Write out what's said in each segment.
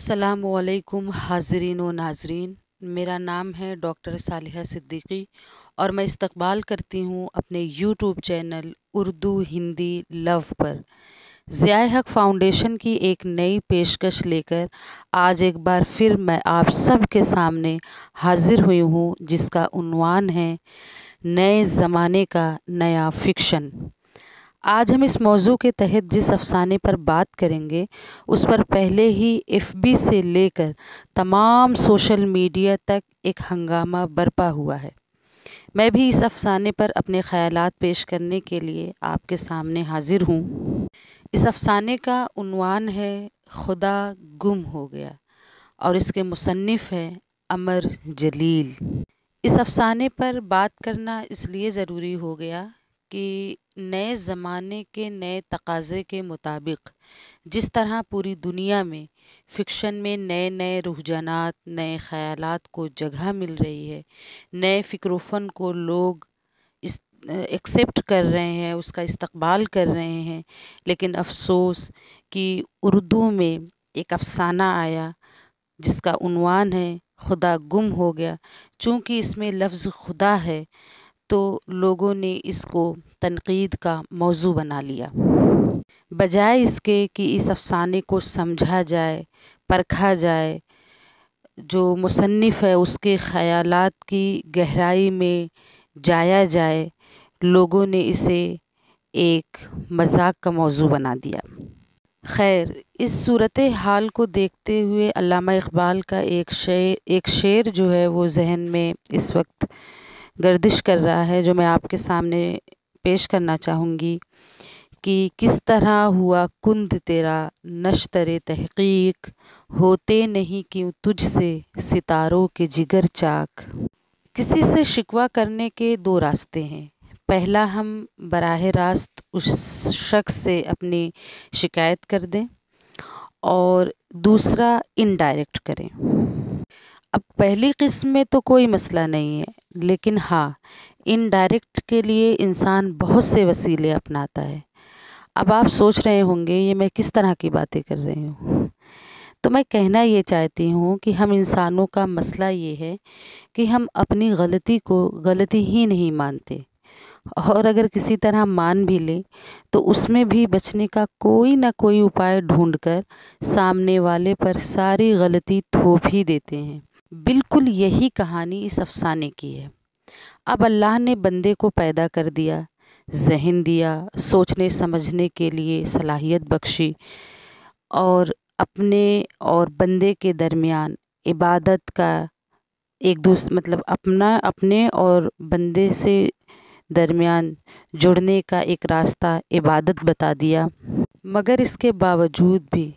असलकुम हाजरीन व नाजरीन। मेरा नाम है डॉक्टर सालिहा सिद्दीकी और मैं इस्तकबाल करती हूँ अपने YouTube channel Urdu Hindi love पर। ज़िया हक फाउंडेशन की एक नई पेशकश लेकर आज एक बार फिर मैं आप सब के सामने हाजिर हुई हूँ, जिसका उन्वान है नए ज़माने का नया फ़िक्शन। आज हम इस मौजू के तहत जिस अफसाने पर बात करेंगे, उस पर पहले ही एफबी से लेकर तमाम सोशल मीडिया तक एक हंगामा बरपा हुआ है। मैं भी इस अफसाने पर अपने ख़यालात पेश करने के लिए आपके सामने हाजिर हूँ। इस अफसाने का उन्वान है खुदा गुम हो गया और इसके मुसनफ़ है अमर जलील। इस अफसाने पर बात करना इसलिए ज़रूरी हो गया कि नए ज़माने के नए तकाज़े के मुताबिक जिस तरह पूरी दुनिया में फ़िक्शन में नए नए रुझानात, नए ख़यालात को जगह मिल रही है, नए फ़िक्रोफ़न को लोग एक्सेप्ट कर रहे हैं, उसका इस्तकबाल कर रहे हैं, लेकिन अफसोस कि उर्दू में एक अफ़साना आया जिसका उनवान है, खुदा गुम हो गया। चूँकि इसमें लफ्ज़ खुदा है तो लोगों ने इसको तनकीद का मौजू बना लिया। बजाय इसके कि इस अफसाने को समझा जाए, परखा जाए, जो मुसन्फ़ है उसके ख़यालात की गहराई में जाया जाए, लोगों ने इसे एक मज़ाक का मौजू बना दिया। खैर, इस सूरत हाल को देखते हुए अल्लामा इकबाल का एक शेर एक शेर जो है वो जहन में इस वक्त गर्दिश कर रहा है, जो मैं आपके सामने पेश करना चाहूँगी कि किस तरह हुआ कुंद तेरा नश्तर तहकीक, होते नहीं क्यों तुझसे सितारों के जिगर चाक। किसी से शिकवा करने के दो रास्ते हैं। पहला, हम बराह रास्त उस शख्स से अपनी शिकायत कर दें और दूसरा इनडायरेक्ट करें। पहली किस्म में तो कोई मसला नहीं है, लेकिन हाँ इनडायरेक्ट के लिए इंसान बहुत से वसीले अपनाता है। अब आप सोच रहे होंगे, ये मैं किस तरह की बातें कर रही हूँ? तो मैं कहना ये चाहती हूँ कि हम इंसानों का मसला ये है कि हम अपनी गलती को गलती ही नहीं मानते। और अगर किसी तरह मान भी लें तो उसमें भी बचने का कोई ना कोई उपाय ढूंढकर सामने वाले पर सारी गलती थोप ही देते हैं। बिल्कुल यही कहानी इस अफसाने की है। अब अल्लाह ने बंदे को पैदा कर दिया, जहन दिया, सोचने समझने के लिए सलाहियत बख्शी और अपने और बंदे के दरमियान इबादत का एक दूस मतलब अपना, अपने और बंदे से दरमियान जुड़ने का एक रास्ता इबादत बता दिया। मगर इसके बावजूद भी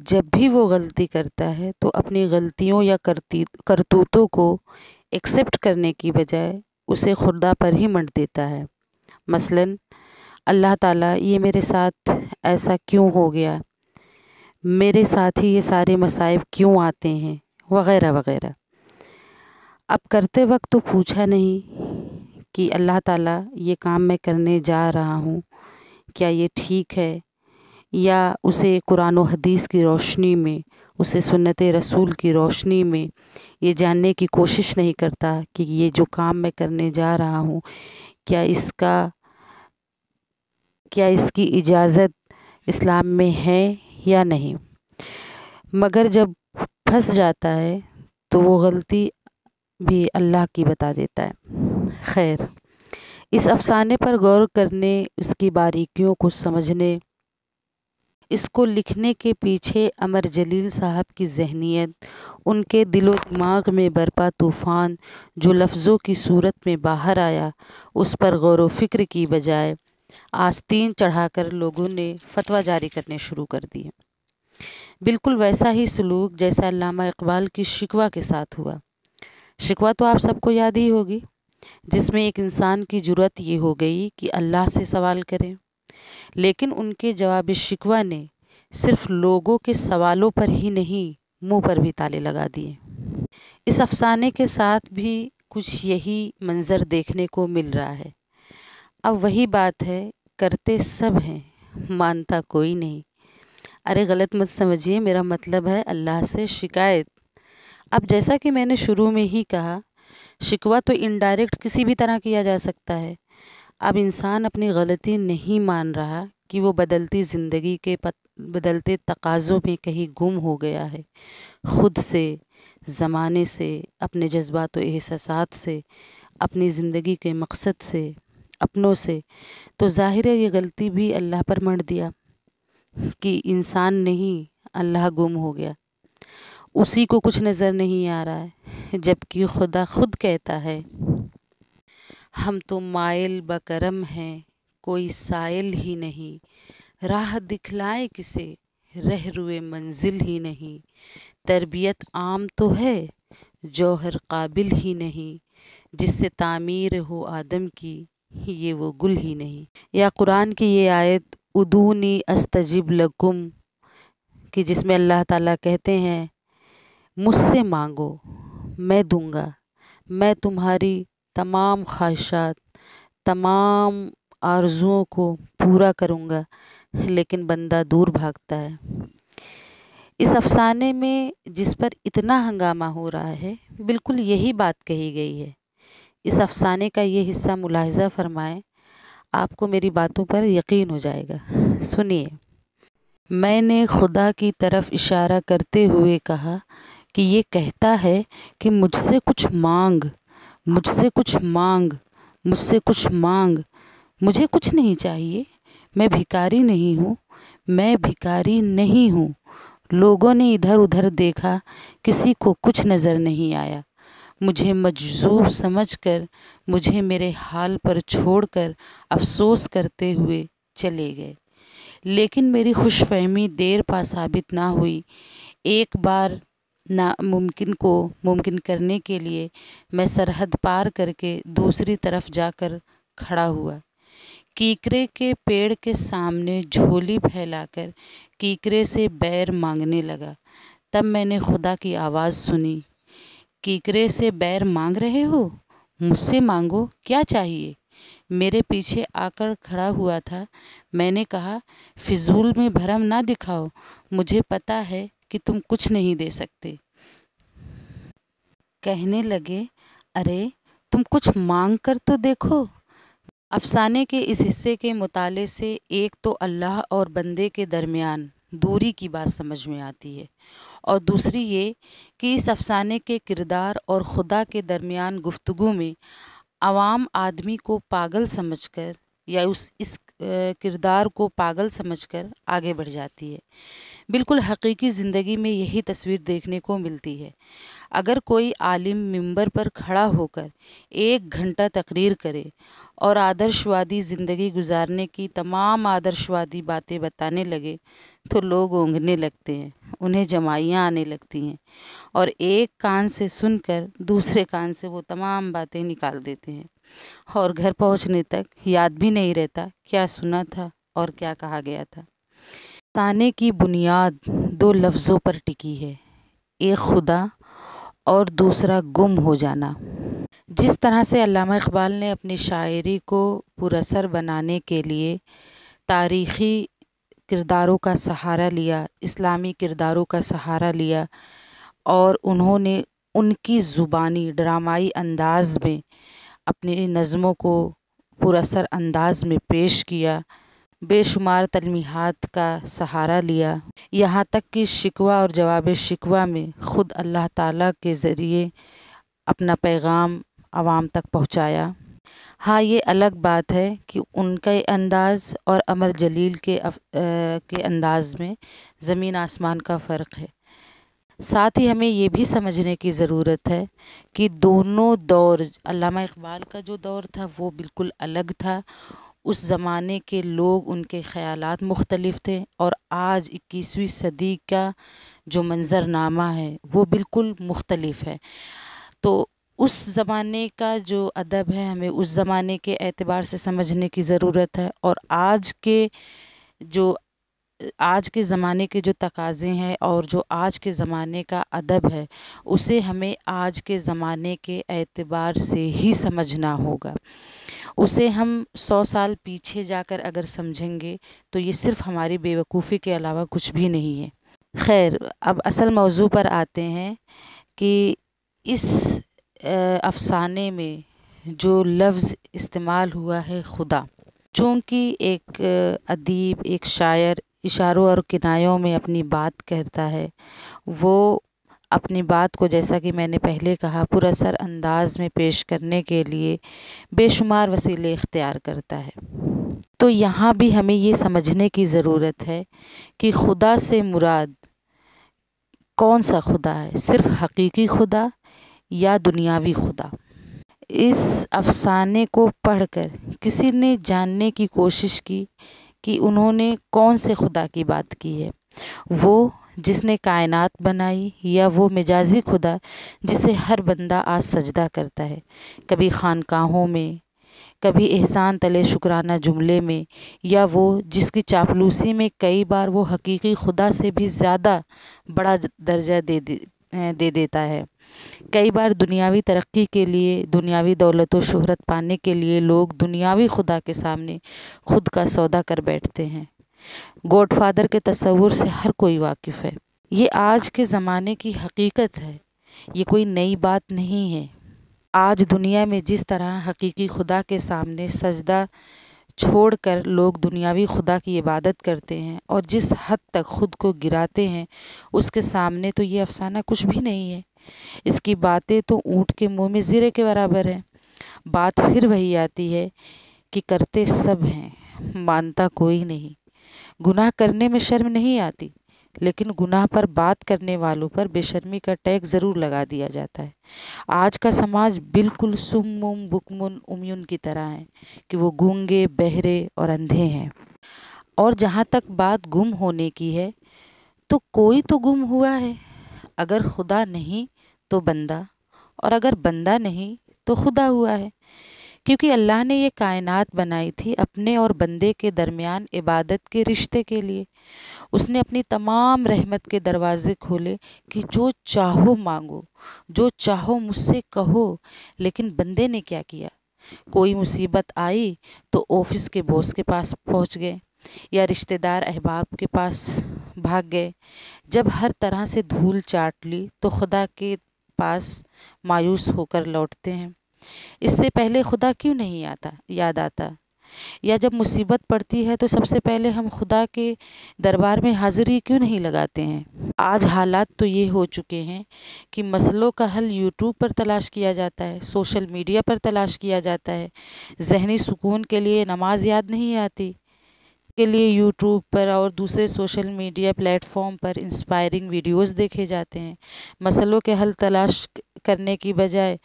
जब भी वो गलती करता है तो अपनी गलतियों या करती, करतूतों को एक्सेप्ट करने की बजाय उसे खुदा पर ही मंड देता है। मसलन, अल्लाह ताला, ये मेरे साथ ऐसा क्यों हो गया? मेरे साथ ही ये सारे मसाइब क्यों आते हैं? वग़ैरह वग़ैरह। अब करते वक्त तो पूछा नहीं कि अल्लाह ताला, ये काम मैं करने जा रहा हूँ, क्या ये ठीक है? या उसे कुरान हदीस की रोशनी में, उसे सुन्नत रसूल की रोशनी में ये जानने की कोशिश नहीं करता कि ये जो काम मैं करने जा रहा हूँ, क्या इसका, क्या इसकी इजाज़त इस्लाम में है या नहीं? मगर जब फंस जाता है तो वो गलती भी अल्लाह की बता देता है। खैर, इस अफसाने पर गौर करने, इसकी बारीकियों को समझने इसको लिखने के पीछे अमर जलील साहब की जहनीत उनके दिलो दिमाग में बरपा तूफ़ान जो लफ्ज़ों की सूरत में बाहर आया, उस पर गौर फ़िक्र की बजाय आस्तीन चढ़ाकर लोगों ने फतवा जारी करने शुरू कर दिए। बिल्कुल वैसा ही सलूक जैसा अल्लामा इकबाल की शिकवा के साथ हुआ। शिकवा तो आप सबको याद ही होगी, जिसमें एक इंसान की ज़रूरत ये हो गई कि अल्लाह से सवाल करें। लेकिन उनके जवाब शिकवा ने सिर्फ़ लोगों के सवालों पर ही नहीं, मुँह पर भी ताले लगा दिए। इस अफसाने के साथ भी कुछ यही मंज़र देखने को मिल रहा है। अब वही बात है, करते सब हैं, मानता कोई नहीं। अरे गलत मत समझिए, मेरा मतलब है अल्लाह से शिकायत। अब जैसा कि मैंने शुरू में ही कहा, शिकवा तो इनडायरेक्ट किसी भी तरह किया जा सकता है। अब इंसान अपनी गलती नहीं मान रहा कि वो बदलती ज़िंदगी के पत, बदलते तकाज़ों में कहीं गुम हो गया है। ख़ुद से ज़माने से अपने जज्बात व एहसास से अपनी ज़िंदगी के मकसद से अपनों से तो ज़ाहिर है ये गलती भी अल्लाह पर मर दिया कि इंसान नहीं अल्लाह गुम हो गया। उसी को कुछ नज़र नहीं आ रहा है जबकि खुदा खुद कहता है हम तो मायल बकरम हैं, कोई साइल ही नहीं। राह दिखलाए किसे, रह रुए मंजिल ही नहीं। तरबियत आम तो है, जौहर काबिल ही नहीं। जिससे तामीर हो आदम की, ये वो गुल ही नहीं। या कुरान की ये आयत, उदूनी अस्तजिब लकुम कि जिसमें अल्लाह ताला कहते हैं, मुझसे मांगो, मैं दूँगा, मैं तुम्हारी तमाम ख्वाहिशात, तमाम आरजुओं को पूरा करूँगा, लेकिन बंदा दूर भागता है। इस अफसाने में जिस पर इतना हंगामा हो रहा है, बिल्कुल यही बात कही गई है। इस अफसाने का ये हिस्सा मुलाहजा फरमाएँ, आपको मेरी बातों पर यकीन हो जाएगा। सुनिए। मैंने खुदा की तरफ़ इशारा करते हुए कहा कि ये कहता है कि मुझसे कुछ मांग मुझसे कुछ मांग, मुझसे कुछ मांग। मुझे कुछ नहीं चाहिए। मैं भिकारी नहीं हूँ। मैं भिकारी नहीं हूँ। लोगों ने इधर उधर देखा। किसी को कुछ नज़र नहीं आया। मुझे मजजूब समझकर, मुझे मेरे हाल पर छोड़कर, अफसोस करते हुए चले गए। लेकिन मेरी खुशफहमी देर पा साबित ना हुई। एक बार नामुमकिन को मुमकिन करने के लिए मैं सरहद पार करके दूसरी तरफ़ जाकर खड़ा हुआ। कीकरे के पेड़ के सामने झोली फैलाकर कीकरे से बैर मांगने लगा। तब मैंने खुदा की आवाज़ सुनी। कीकरे से बैर मांग रहे हो? मुझसे मांगो, क्या चाहिए? मेरे पीछे आकर खड़ा हुआ था। मैंने कहा, फिजूल में भरम ना दिखाओ। मुझे पता है कि तुम कुछ नहीं दे सकते। कहने लगे, अरे, तुम कुछ मांग कर तो देखो। अफसाने के इस हिस्से के मुताले से एक तो अल्लाह और बंदे के दरमियान दूरी की बात समझ में आती है और दूसरी ये कि इस अफसाने के किरदार और खुदा के दरमियान गुफ्तगु में आवाम आदमी को पागल समझकर या उस इस किरदार को पागल समझकर आगे बढ़ जाती है। बिल्कुल हकीकी ज़िंदगी में यही तस्वीर देखने को मिलती है। अगर कोई आलिम मिंबर पर खड़ा होकर एक घंटा तकरीर करे और आदर्शवादी ज़िंदगी गुजारने की तमाम आदर्शवादी बातें बताने लगे तो लोग ओंघने लगते हैं, उन्हें जमाइयाँ आने लगती हैं और एक कान से सुनकर दूसरे कान से वो तमाम बातें निकाल देते हैं। और घर पहुँचने तक याद भी नहीं रहता क्या सुना था और क्या कहा गया था। ताने की बुनियाद दो लफ्ज़ों पर टिकी है, एक खुदा और दूसरा गुम हो जाना। जिस तरह से अल्लामा इकबाल ने अपनी शायरी को पुरसर बनाने के लिए तारीख़ी किरदारों का सहारा लिया, इस्लामी किरदारों का सहारा लिया और उन्होंने उनकी ज़ुबानी ड्रामाई अंदाज में अपनी नज़मों को पुरसर अंदाज में पेश किया बेशुमार तलमीहात का सहारा लिया। यहाँ तक कि शिकवा और जवाब शिकवा में ख़ुद अल्लाह ताला के ज़रिए अपना पैगाम आवाम तक पहुँचाया। हाँ ये अलग बात है कि उनके अंदाज़ और अमर जलील के अफ, आ, के अंदाज़ में ज़मीन आसमान का फ़र्क है। साथ ही हमें ये भी समझने की ज़रूरत है कि दोनों दौर अल्लामा इकबाल का जो दौर था वो बिल्कुल अलग था उस ज़माने के लोग उनके ख़यालात मुख्तलिफ़ थे और आज इक्कीसवीं सदी का जो मंज़रनामा है, वो बिल्कुल मुख्तलिफ़ है। तो उस ज़माने का जो अदब है, हमें उस ज़माने के एतबार से समझने की ज़रूरत है और आज के जो, आज के ज़माने के जो तकाज़े हैं और जो आज के ज़माने का अदब है, उसे हमें आज के ज़माने के एतबार से ही समझना होगा। उसे हम सौ साल पीछे जाकर अगर समझेंगे तो ये सिर्फ़ हमारी बेवकूफ़ी के अलावा कुछ भी नहीं है। खैर, अब असल मौजू पर आते हैं कि इस अफ़साने में जो लफ्ज़ इस्तेमाल हुआ है खुदा। चूँकि एक अदीब, एक शायर इशारों और किनायों में अपनी बात कहता है, वो अपनी बात को जैसा कि मैंने पहले कहा पुरसर अंदाज में पेश करने के लिए बेशुमार वसीले इख्तियार करता है। तो यहाँ भी हमें ये समझने की ज़रूरत है कि खुदा से मुराद कौन सा खुदा है? सिर्फ़ हकीकी खुदा या दुनियावी खुदा? इस अफसाने को पढ़कर किसी ने जानने की कोशिश की कि उन्होंने कौन से खुदा की बात की है? वो जिसने कायनात बनाई या वो मिजाजी खुदा जिसे हर बंदा आज सजदा करता है। कभी खानकाहों में कभी एहसान तले शुक्राना जुमले में या वो जिसकी चापलूसी में कई बार वो हकीकी खुदा से भी ज़्यादा बड़ा दर्जा दे दे, दे देता है। कई बार दुनियावी तरक्की के लिए दुनियावी दौलत शोहरत पाने के लिए लोग दुनियावी खुदा के सामने खुद का सौदा कर बैठते हैं। गॉडफादर के तस्वुर से हर कोई वाकिफ़ है। ये आज के ज़माने की हकीकत है। ये कोई नई बात नहीं है। आज दुनिया में जिस तरह हकीकी खुदा के सामने सजदा छोड़कर लोग दुनियावी खुदा की इबादत करते हैं और जिस हद तक खुद को गिराते हैं, उसके सामने तो ये अफसाना कुछ भी नहीं है। इसकी बातें तो ऊँट के मुँह में ज़ीरे के बराबर है। बात फिर वही आती है कि करते सब हैं, मानता कोई नहीं। गुनाह करने में शर्म नहीं आती, लेकिन गुनाह पर बात करने वालों पर बेशर्मी का टैग ज़रूर लगा दिया जाता है। आज का समाज बिल्कुल सुमुम बुकमुन, उमयुन की तरह है कि वो गूँगे, बहरे और अंधे हैं। और जहाँ तक बात गुम होने की है तो कोई तो गुम हुआ है। अगर खुदा नहीं तो बंदा। और अगर बंदा नहीं तो खुदा हुआ है। क्योंकि अल्लाह ने ये कायनात बनाई थी अपने और बंदे के दरमियान इबादत के रिश्ते के लिए। उसने अपनी तमाम रहमत के दरवाज़े खोले कि जो चाहो मांगो, जो चाहो मुझसे कहो, लेकिन बंदे ने क्या किया? कोई मुसीबत आई तो ऑफ़िस के बॉस के पास पहुँच गए या रिश्तेदार अहबाब के पास भाग गए। जब हर तरह से धूल चाट ली तो खुदा के पास मायूस होकर लौटते हैं। इससे पहले खुदा क्यों नहीं आता, याद आता? या जब मुसीबत पड़ती है तो सबसे पहले हम खुदा के दरबार में हाज़िरी क्यों नहीं लगाते हैं? आज हालात तो ये हो चुके हैं कि मसलों का हल यूट्यूब पर तलाश किया जाता है, सोशल मीडिया पर तलाश किया जाता है। जहनी सुकून के लिए नमाज़ याद नहीं आती। के लिए यूट्यूब पर और दूसरे सोशल मीडिया प्लेटफॉर्म पर इंस्पायरिंग वीडियोस देखे जाते हैं। मसलों के हल तलाश करने की बजाय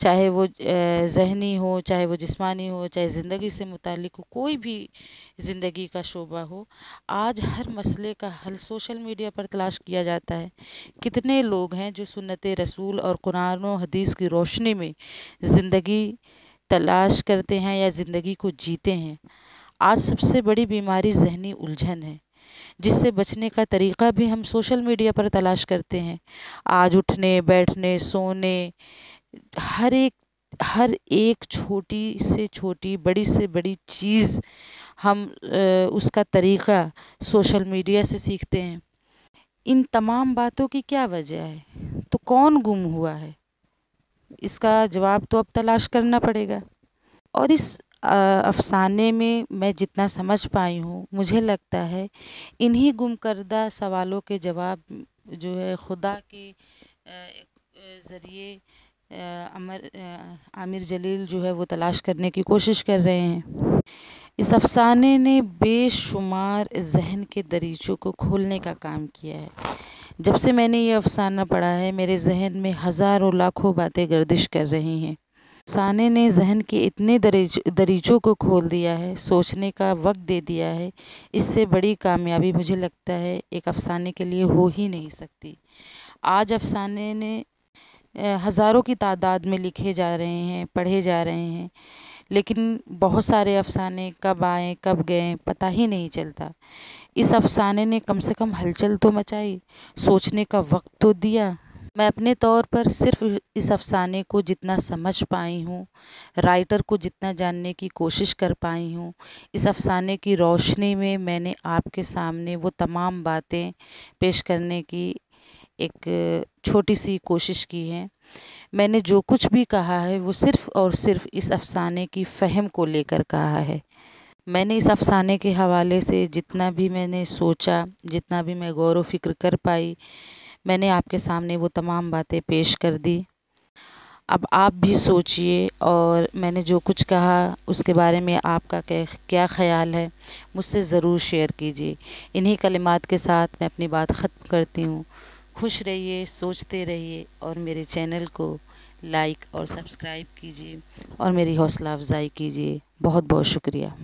चाहे वो जहनी हो, चाहे वो जिस्मानी हो, चाहे ज़िंदगी से मुतक़ हो, कोई भी ज़िंदगी का शोबा हो, आज हर मसले का हल सोशल मीडिया पर तलाश किया जाता है। कितने लोग हैं जो सुन्नत रसूल और कुरान हदीस की रोशनी में ज़िंदगी तलाश करते हैं या ज़िंदगी को जीते हैं? आज सबसे बड़ी बीमारी जहनी उलझन है, जिससे बचने का तरीक़ा भी हम सोशल मीडिया पर तलाश करते हैं। आज उठने, बैठने, सोने हर एक हर एक छोटी से छोटी, बड़ी से बड़ी चीज़ हम उसका तरीक़ा सोशल मीडिया से सीखते हैं। इन तमाम बातों की क्या वजह है? तो कौन गुम हुआ है? इसका जवाब तो अब तलाश करना पड़ेगा। और इस अफ़साने में मैं जितना समझ पाई हूँ, मुझे लगता है इन्हीं गुम करदा सवालों के जवाब जो है खुदा के ज़रिए अमर आमिर जलील जो है वो तलाश करने की कोशिश कर रहे हैं। इस अफ़साने ने बेशुमार जहन के दरीचों को खोलने का काम किया है। जब से मैंने ये अफ़साना पढ़ा है, मेरे जहन में हज़ारों लाखों बातें गर्दिश कर रही हैं। अफ़साने ने जहन के इतने दरीच, दरीचों को खोल दिया है, सोचने का वक्त दे दिया है। इससे बड़ी कामयाबी मुझे लगता है, एक अफ़साने के लिए हो ही नहीं सकती। आज अफ़साने ने हज़ारों की तादाद में लिखे जा रहे हैं, पढ़े जा रहे हैं, लेकिन बहुत सारे अफ़साने कब आए, कब गए, पता ही नहीं चलता। इस अफ़साने ने कम से कम हलचल तो मचाई, सोचने का वक्त तो दिया। मैं अपने तौर पर सिर्फ़ इस अफ़साने को जितना समझ पाई हूँ, राइटर को जितना जानने की कोशिश कर पाई हूँ, इस अफ़साने की रोशनी में मैंने आपके सामने वो तमाम बातें पेश करने की एक छोटी सी कोशिश की है। मैंने जो कुछ भी कहा है, वो सिर्फ़ और सिर्फ़ इस अफ़साने की फ़हम को लेकर कहा है। मैंने इस अफ़साने के हवाले से जितना भी मैंने सोचा, जितना भी मैं गौर व फ़िक्र कर पाई, मैंने आपके सामने वो तमाम बातें पेश कर दी। अब आप भी सोचिए और मैंने जो कुछ कहा, उसके बारे में आपका क्या ख़्याल है, मुझसे ज़रूर शेयर कीजिए। इन्हीं कलिमात के साथ मैं अपनी बात ख़त्म करती हूँ। खुश रहिए, सोचते रहिए और मेरे चैनल को लाइक और सब्सक्राइब कीजिए और मेरी हौसला अफजाई कीजिए। बहुत बहुत शुक्रिया।